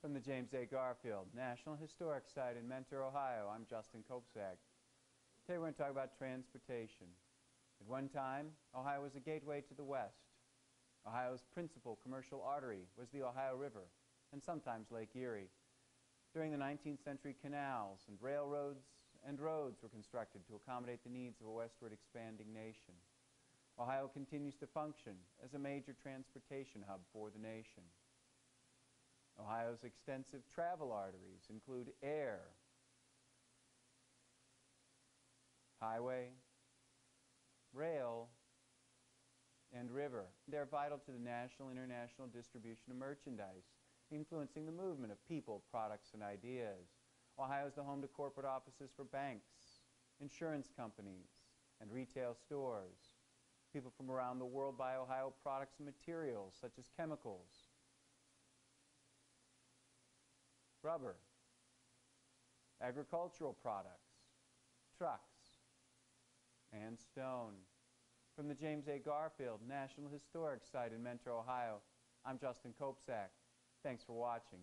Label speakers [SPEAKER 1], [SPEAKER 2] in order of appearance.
[SPEAKER 1] From the James A. Garfield National Historic Site in Mentor, Ohio, I'm Justin Kopczak. Today we're going to talk about transportation. At one time, Ohio was a gateway to the West. Ohio's principal commercial artery was the Ohio River and sometimes Lake Erie. During the 19th century, canals and railroads and roads were constructed to accommodate the needs of a westward expanding nation. Ohio continues to function as a major transportation hub for the nation. Ohio's extensive travel arteries include air, highway, rail, and river. They're vital to the national and international distribution of merchandise, influencing the movement of people, products, and ideas. Ohio is the home to corporate offices for banks, insurance companies, and retail stores. People from around the world buy Ohio products and materials such as chemicals, rubber, agricultural products, trucks, and stone. From the James A. Garfield National Historic Site in Mentor, Ohio, I'm Justin Kopczak. Thanks for watching.